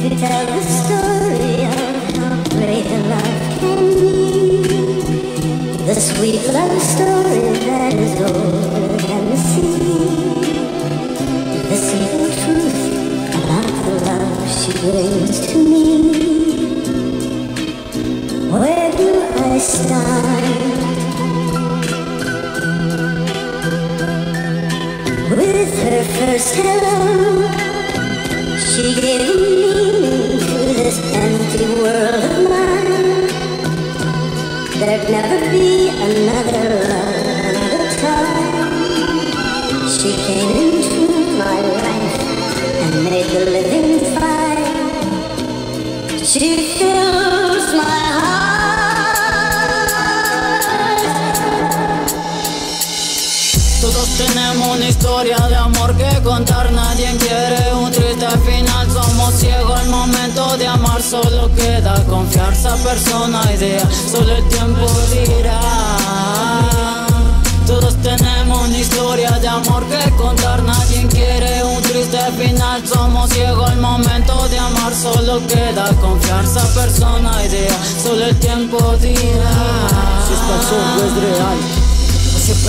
to tell the story of how great love can be. The sweet love story that is older first hello, she gave meaning to this empty world of mine. There'd never be another love, another time. She came into my life and made the living fine. She fills Todos tenemos una historia de amor que contar, nadie quiere un triste final. Somos ciegos al momento de amar, solo queda confiar esa persona, idea, solo el tiempo dirá. Todos tenemos una historia de amor que contar, nadie quiere un triste final. Somos ciegos al momento de amar, solo queda confiar esa persona, idea, solo el tiempo dirá. Si es pasó, no es real.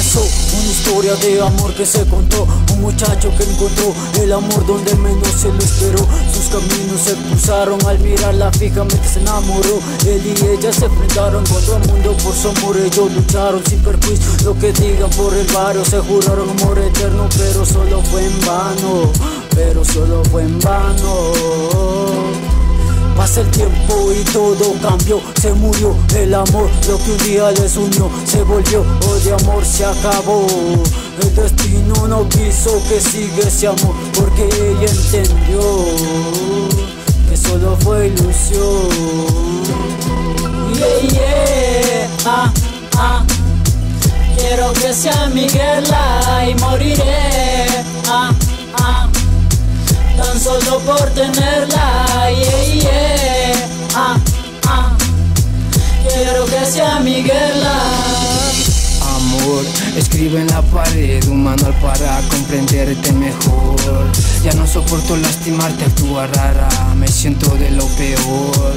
Empezó una historia de amor que se contó. Un muchacho que encontró el amor donde menos se lo esperó. Sus caminos se cruzaron al mirarla fijamente se enamoró. Él y ella se enfrentaron contra el mundo por su amor Ellos lucharon sin perjuicio. Lo que digan por el barrio Se juraron amor eterno pero solo fue en vano Pero solo fue en vano Pasa el tiempo y todo cambió, se murió el amor, lo que un día les unió, se volvió, o de amor se acabó. El destino no quiso que siga ese amor, porque ella entendió que solo fue ilusión. Yeah, yeah, ah, ah. Quiero que sea mi guerra y moriré, solo por tenerla, yeah, yeah, ah, ah. Quiero que sea mi. Amor, escribe en la pared un manual para comprenderte mejor. Ya no soporto lastimarte, actúa rara, me siento de lo peor.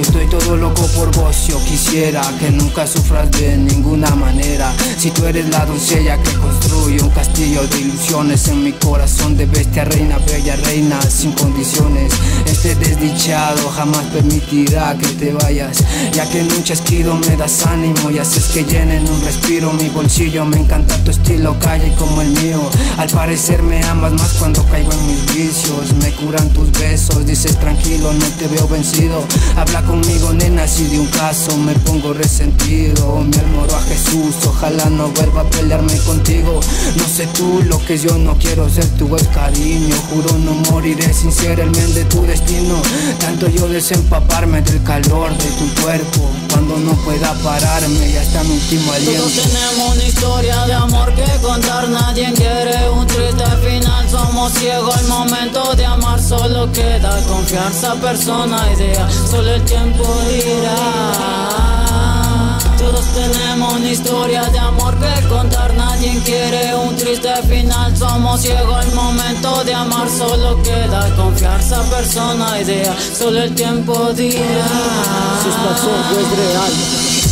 Estoy todo loco por vos, yo quisiera que nunca sufras de ninguna manera. Si tú eres la doncella que construye un castillo de ilusiones en mi corazón de bestia reina, bella reina, sin condiciones. Este desdichado jamás permitirá que te vayas, ya que en un chasquido me das ánimo y haces que llenen un respiro mi bolsillo. Me encanta tu estilo, calle como el mío. Al parecer me amas más cuando caigo en mis vicios. Me curan tus besos, dices tranquilo, no te veo vencido. Habla conmigo, nena, si de un caso me pongo resentido. Me almoro a Jesús, ojalá no vuelva a pelearme contigo. No sé tú lo que yo no quiero ser tu es cariño. Juro no moriré sin ser el men de tu destino. Tanto yo desempaparme del calor de tu cuerpo. Cuando no pueda pararme, ya está mi último aliento. Todos tenemos una historia de amor que contar, nadie quiere un triste final. Somos ciegos al momento de amar, solo queda confiar esa persona, idea, solo el tiempo dirá. Todos tenemos una historia de amor que contar, nadie quiere un triste final. Somos ciegos al momento de amar, solo queda confiar esa persona, idea, solo el tiempo dirá. Si es real.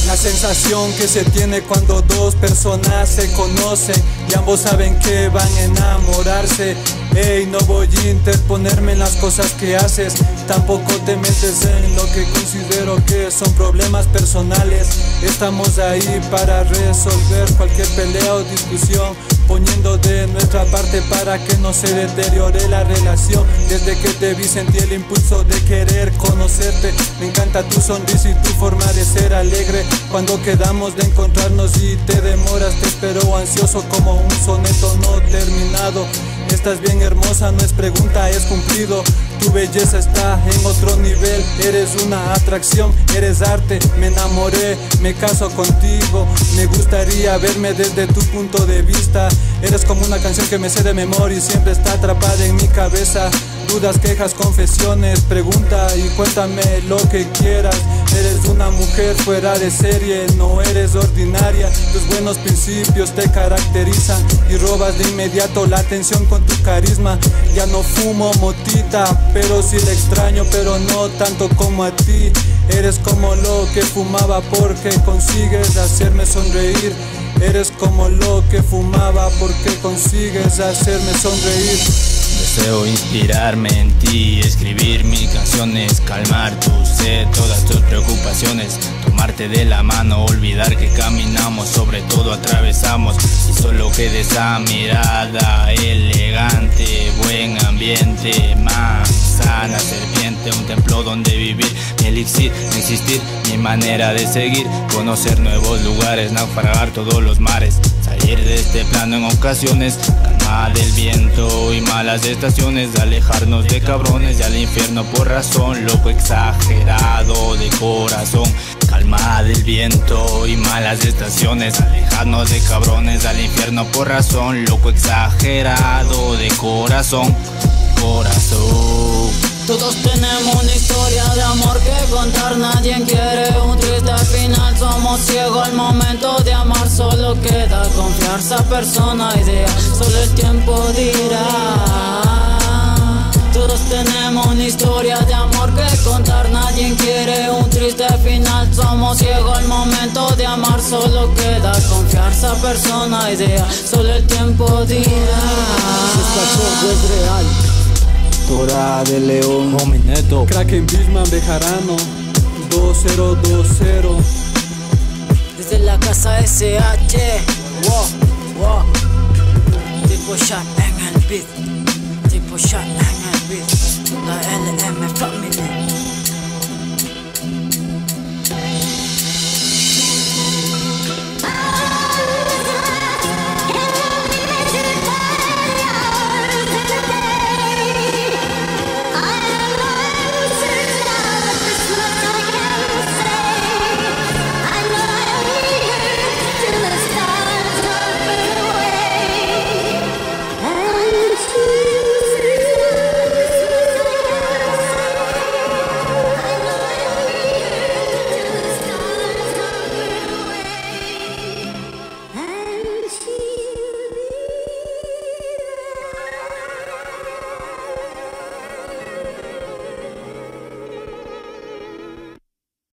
La sensación que se tiene cuando dos personas se conocen y ambos saben que van a enamorarse. Ey, no voy a interponerme en las cosas que haces, tampoco te metes en lo que considero que son problemas personales. Estamos ahí para resolver cualquier pelea o discusión poniendo de nuestra parte para que no se deteriore la relación. Desde que te vi sentí el impulso de querer conocerte. Me encanta tu sonrisa y tu forma de ser alegre. Cuando quedamos de encontrarnos y te demoras, te espero ansioso como un soneto no terminado. Estás bien hermosa, no es pregunta, es cumplido. Tu belleza está en otro nivel, eres una atracción, eres arte, me enamoré, me caso contigo, me gustaría verme desde tu punto de vista. Eres como una canción que me sé de memoria y siempre está atrapada en mi cabeza. Dudas, quejas, confesiones, pregunta y cuéntame lo que quieras. Eres una mujer fuera de serie, no eres ordinaria. Tus buenos principios te caracterizan y robas de inmediato la atención con tu carisma. Ya no fumo motita, pero sí le extraño, pero no tanto como a ti. Eres como lo que fumaba porque consigues hacerme sonreír. Eres como lo que fumaba porque consigues hacerme sonreír. Deseo inspirarme en ti, escribir mis canciones, calmar tu sed, todas tus preocupaciones, tomarte de la mano, olvidar que caminamos, sobre todo atravesamos y solo quede esa mirada elegante, buen ambiente, más sana serpiente, un templo donde vivir, mi elixir, mi existir, mi manera de seguir, conocer nuevos lugares, naufragar todos los mares, salir de este plano en ocasiones, calma del viento y malas estaciones, alejarnos de cabrones y al infierno por razón, loco exagerado de corazón. Calma del viento y malas estaciones Alejarnos de cabrones al infierno por razón Loco exagerado de corazón Corazón Todos tenemos una historia de amor que contar. Nadie quiere un triste final. Somos ciegos al momento de amar. Solo queda confiar. Esa persona idea. Solo el tiempo dirá. Todos tenemos una historia de amor que contar. Nadie quiere un triste final. Somos ciegos al momento de amar. Solo queda confiar. Esa persona idea. Solo el tiempo dirá. Es real Tora de León. Homie Neto. Kraken Bisman Bejarano 2020 Desde la casa SH Wow, wow. Tipo shot en el beat. Tipo shot en el beat. La LM Family